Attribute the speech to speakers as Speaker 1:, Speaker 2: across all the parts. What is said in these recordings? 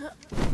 Speaker 1: Huh.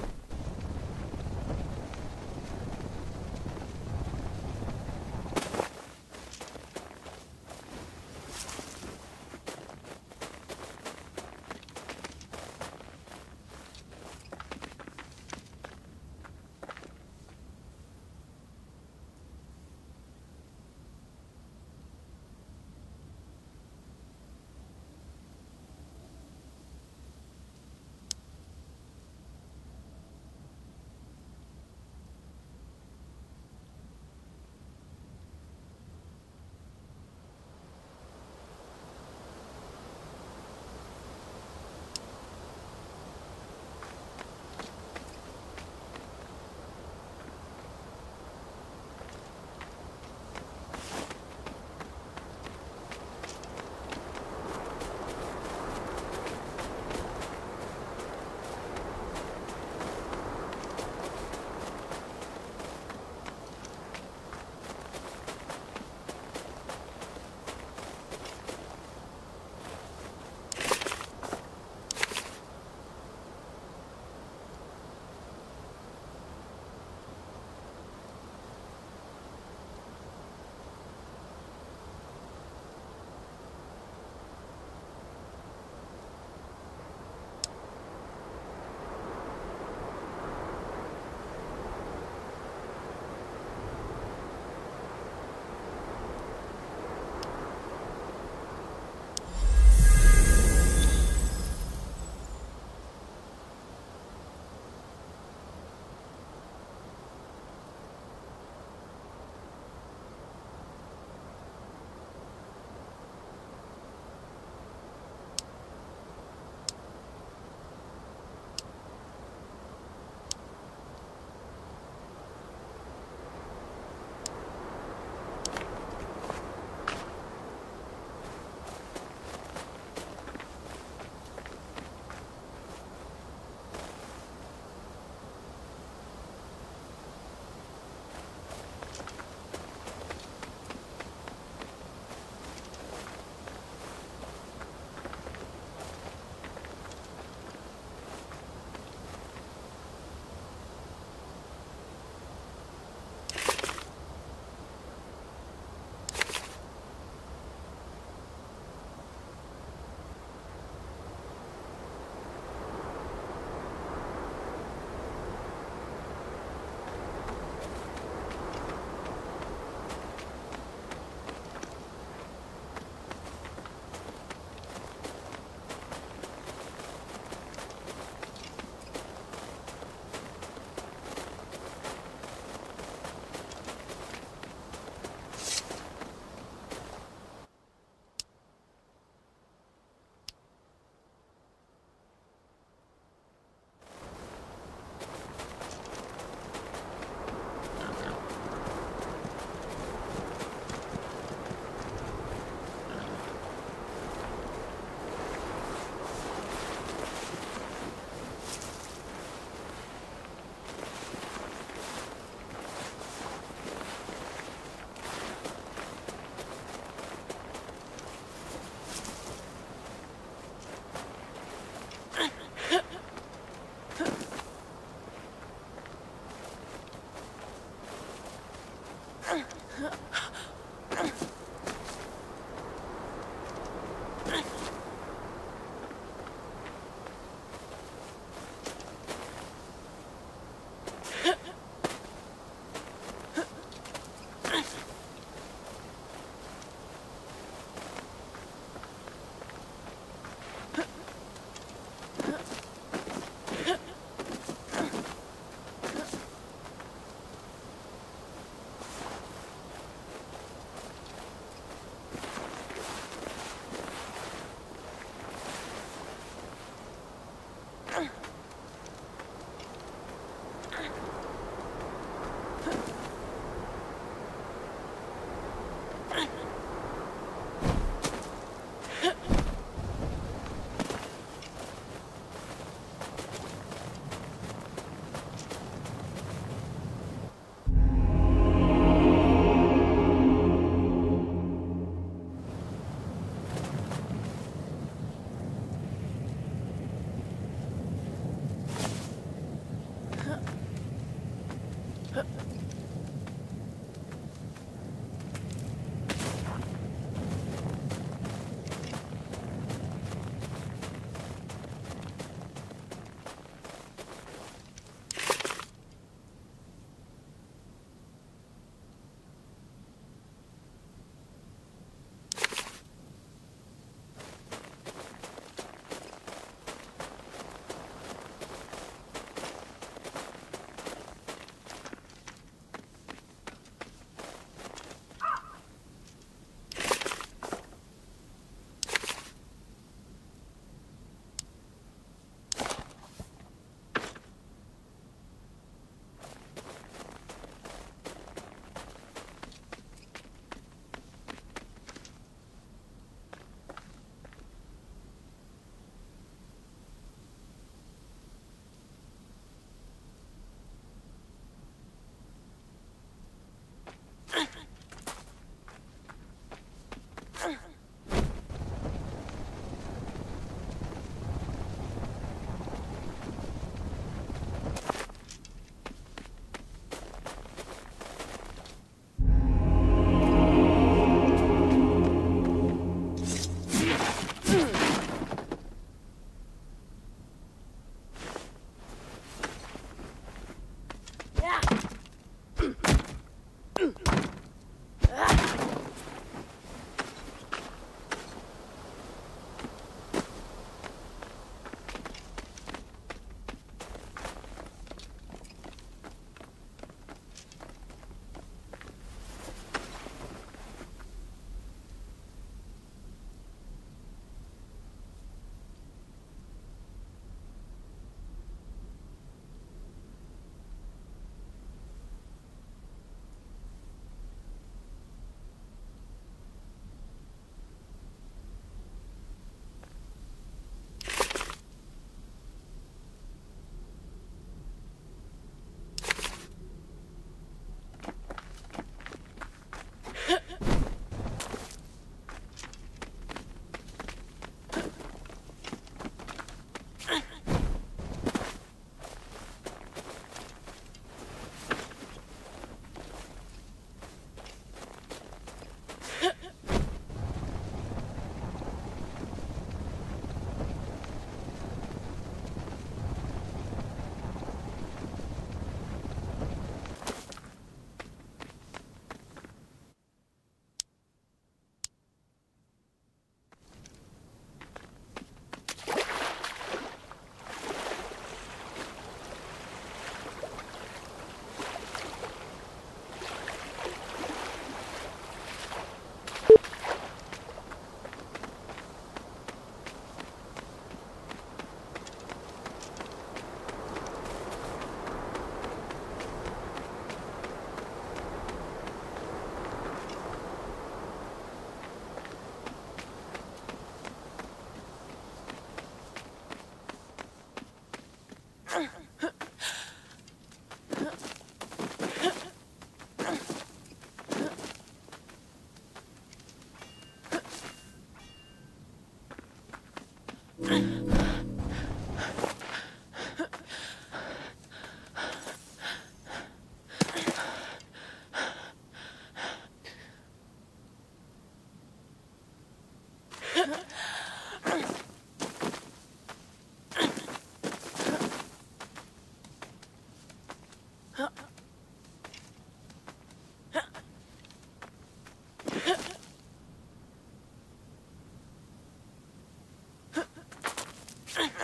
Speaker 1: Nein.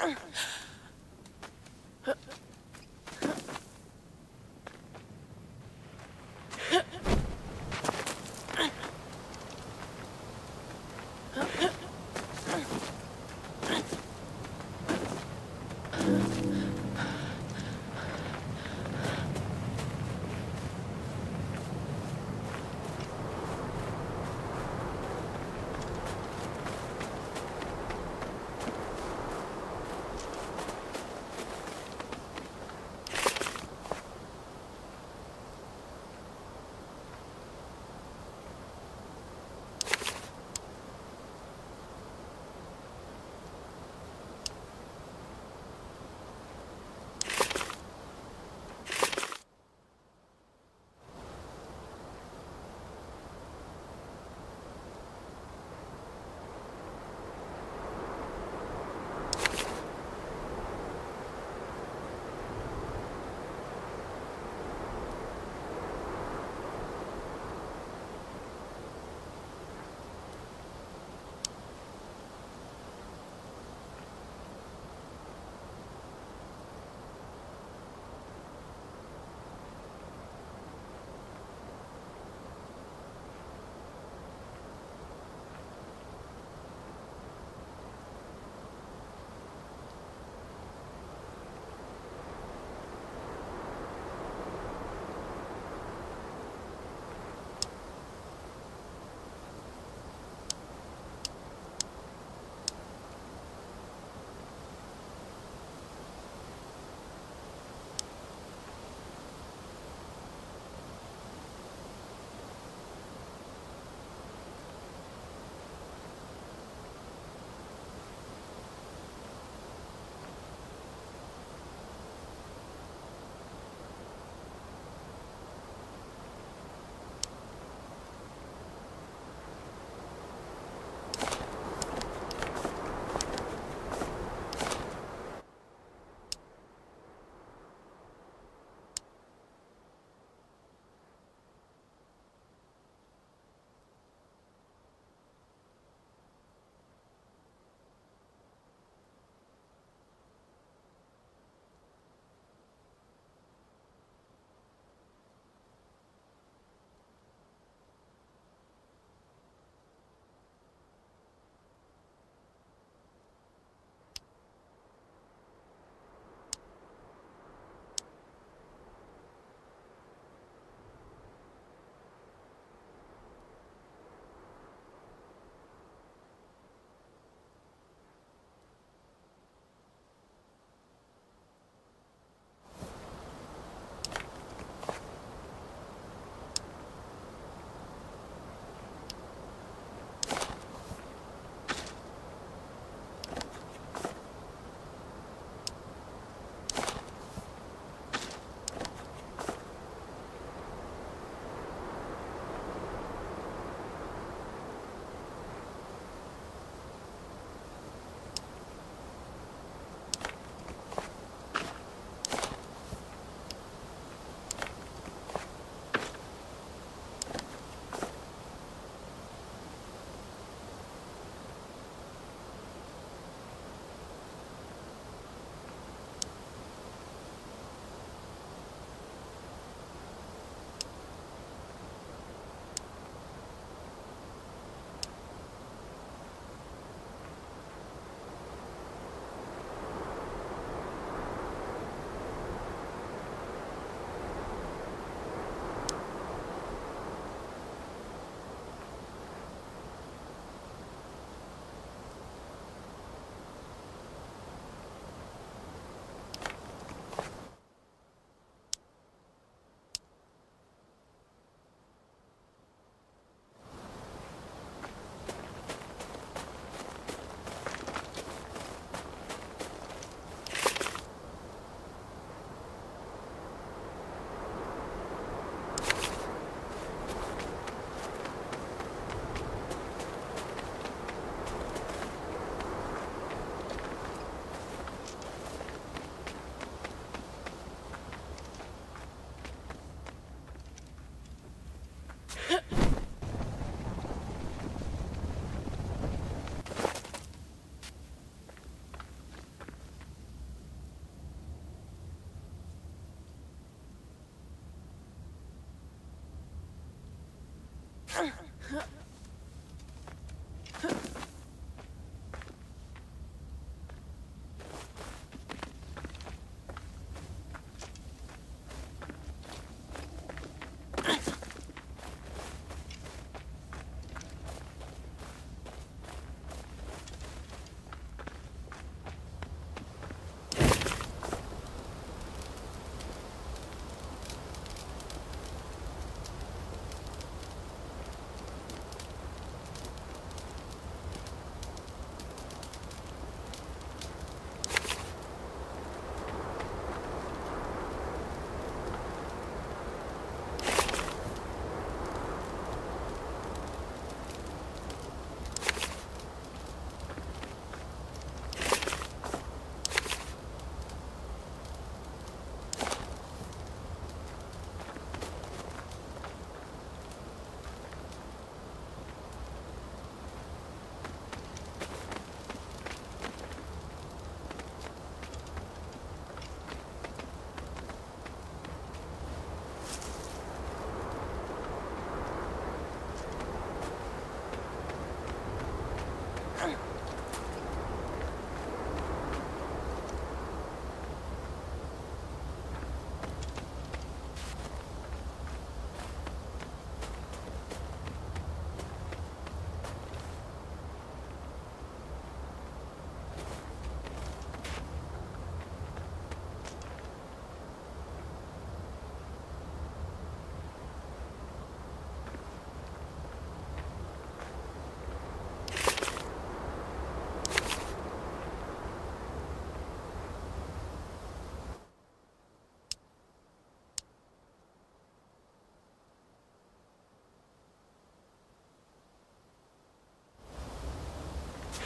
Speaker 2: Ugh. Huh?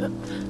Speaker 2: 了。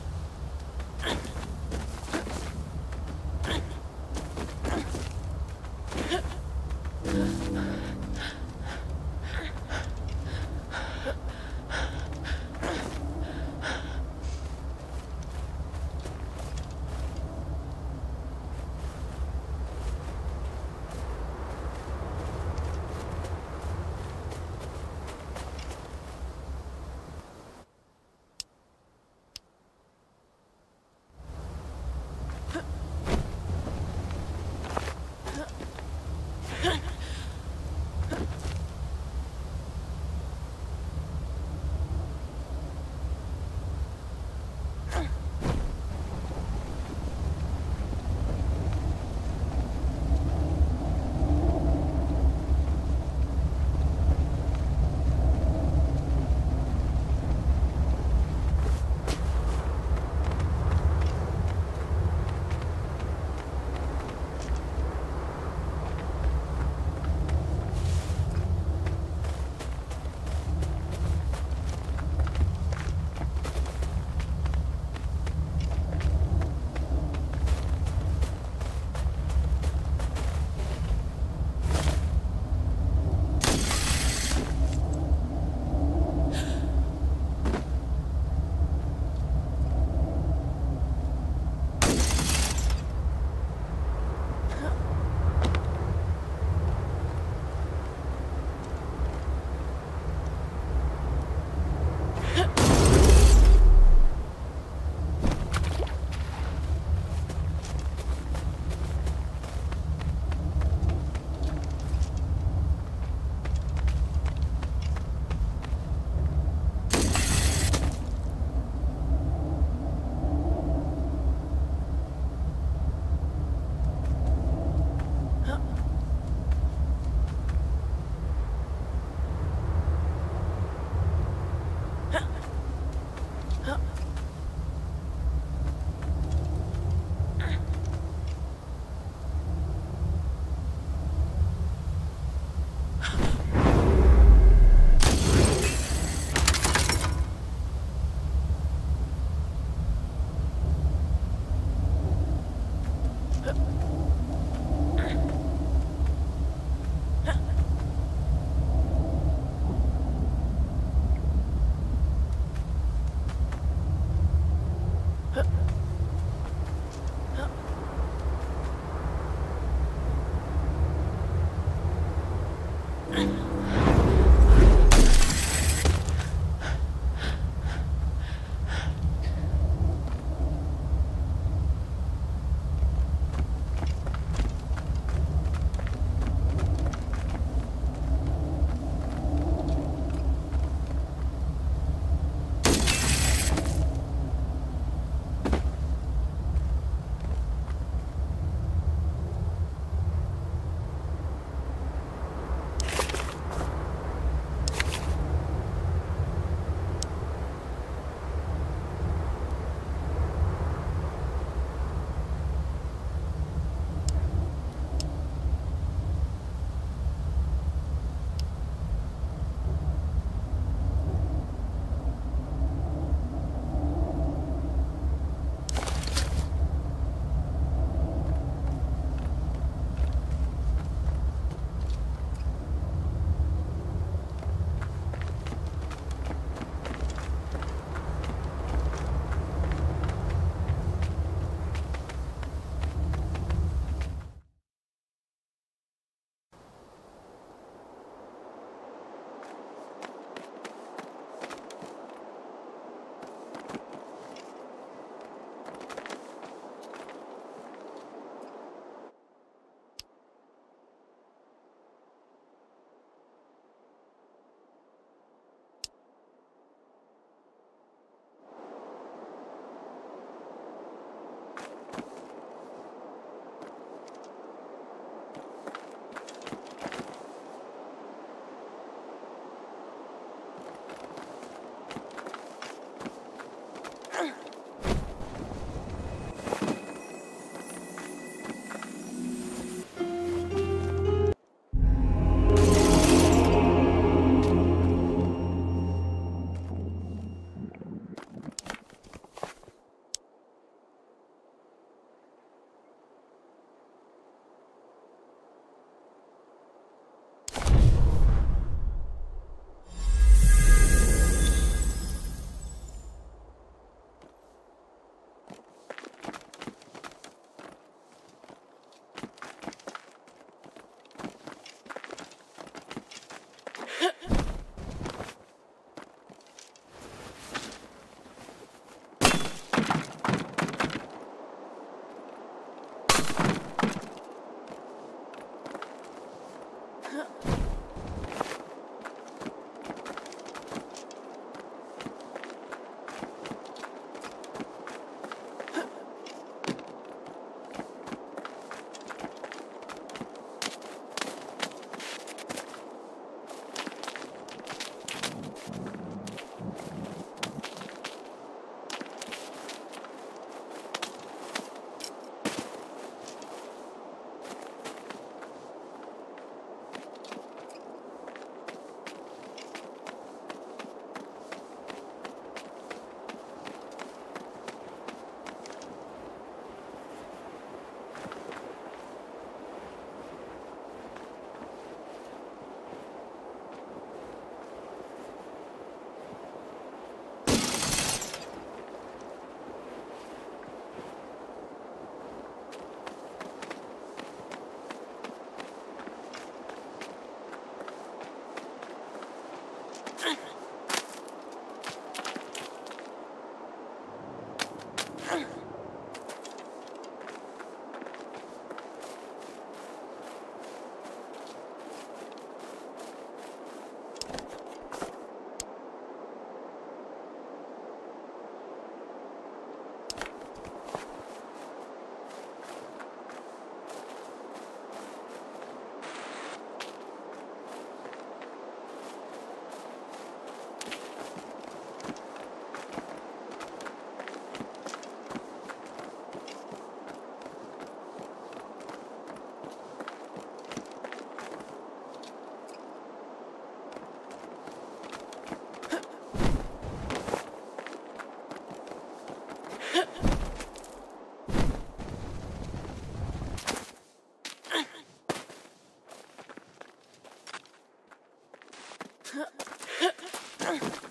Speaker 1: Ugh.